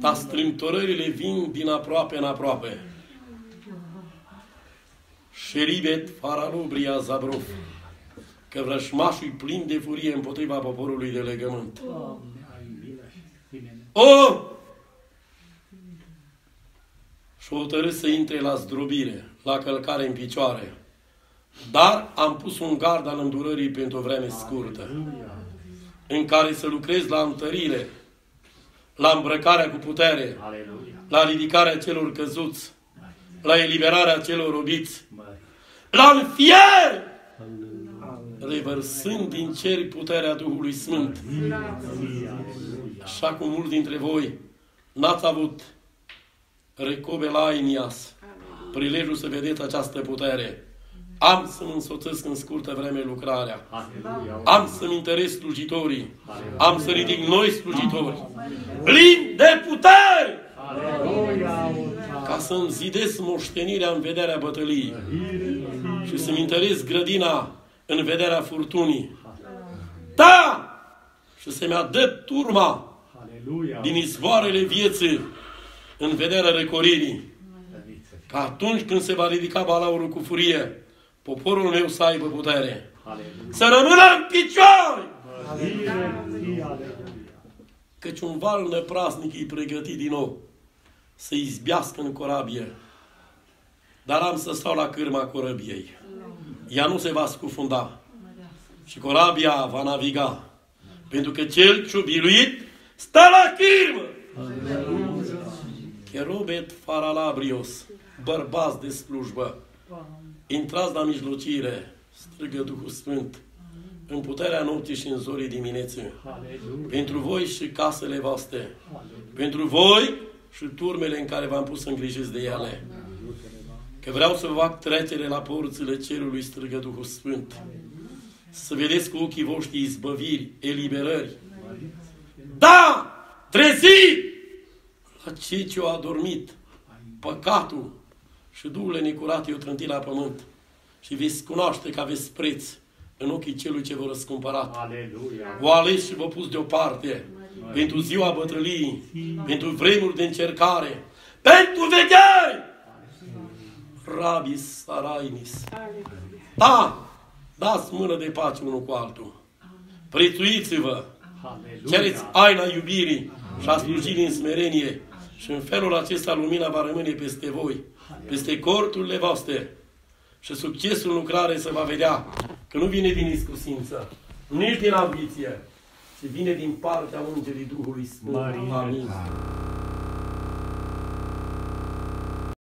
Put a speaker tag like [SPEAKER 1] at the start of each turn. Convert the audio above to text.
[SPEAKER 1] dar strâmtorările vin din aproape în aproape. Șeribet faralubria zabruf, că vrășmașul plin de furie împotriva poporului de legământ. O! Și o să intre la zdrobire, la călcare în picioare. Dar am pus un gard al îndurării pentru o vreme scurtă, în care să lucrez la întărire, la îmbrăcarea cu putere, la ridicarea celor căzuți, la eliberarea celor robiți, la înfier, revărsând din cer puterea Duhului Sfânt. Așa cum mulți dintre voi n-ați avut recobe la Inias, prilejul să vedeți această putere. Am să-mi însoțesc în scurtă vreme lucrarea. Am să-mi întăresc slujitorii. Am să ridic noi slujitori. Plin de putere! Ca să-mi zidesc moștenirea în vederea bătăliei. Și să-mi întăresc grădina în vederea furtunii. Da! Și să-mi adă turma din izvoarele vieții în vederea recoririi. Ca atunci când se va ridica balaurul cu furie, poporul meu să aibă putere. Aleluia. Să rămână în picioare! Căci un val neprasnic e pregătit din nou să izbească în corabie. Dar am să stau la cârma corăbiei. Ea nu se va scufunda. Și corabia va naviga. Pentru că cel ciubiluit stă la cârmă. Cherubet faralabrios, bărbați de slujbă, Intrați la mijlocire, strigă Duhul Sfânt, în puterea nopții și în zorii dimineții. Aleluia. Pentru voi și casele voastre. Aleluia. Pentru voi și turmele în care v-am pus să îngrijiți de ele. Că vreau să vă fac trecere la porțile cerului, strigă Duhul Sfânt. Să vedeți cu ochii voștri izbăviri, eliberări. Da! Trezi! La cei ce au adormit, păcatul, și Duhul necurat i-o trânti la pământ. Și veți cunoaște că aveți preț în ochii celui ce vă răscumpărat. Aleluia. O ales și vă pus deoparte Aleluia. pentru ziua bătrâniei, pentru vremuri de încercare, pentru vecheri! Rabis Sarainis. Da, dați mână de pace unul cu altul. Prețuiți-vă. Cereți aina iubirii și a slujirii în smerenie. Și în felul acesta lumina va rămâne peste voi peste corturile voastre și succesul în lucrare se va vedea că nu vine din iscusință, nici din ambiție, ci vine din partea Ungerii Duhului Sfânt. Amin.